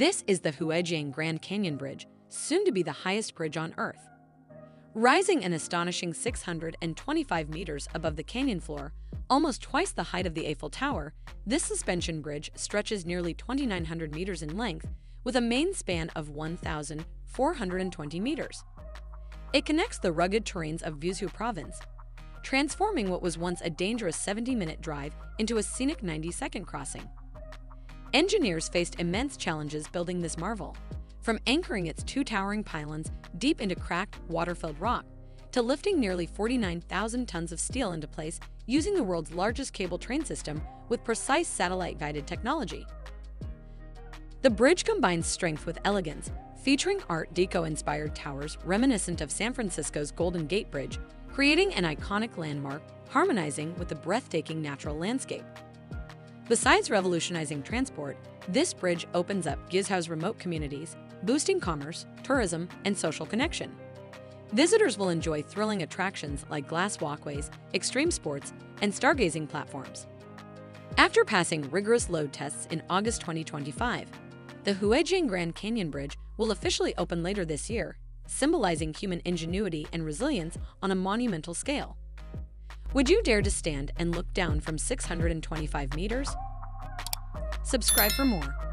This is the Huajiang Grand Canyon Bridge, soon to be the highest bridge on Earth. Rising an astonishing 625 meters above the canyon floor, almost twice the height of the Eiffel Tower, this suspension bridge stretches nearly 2,900 meters in length with a main span of 1,420 meters. It connects the rugged terrains of Guizhou province, transforming what was once a dangerous 70-minute drive into a scenic 90-second crossing. Engineers faced immense challenges building this marvel, from anchoring its two towering pylons deep into cracked, water-filled rock, to lifting nearly 49,000 tons of steel into place using the world's largest cable train system with precise satellite-guided technology. The bridge combines strength with elegance, featuring Art Deco-inspired towers reminiscent of San Francisco's Golden Gate Bridge, creating an iconic landmark harmonizing with the breathtaking natural landscape. Besides revolutionizing transport, this bridge opens up Guizhou's remote communities, boosting commerce, tourism, and social connection. Visitors will enjoy thrilling attractions like glass walkways, extreme sports, and stargazing platforms. After passing rigorous load tests in August 2025, the Huajiang Grand Canyon Bridge will officially open later this year, symbolizing human ingenuity and resilience on a monumental scale. Would you dare to stand and look down from 625 meters? Subscribe for more.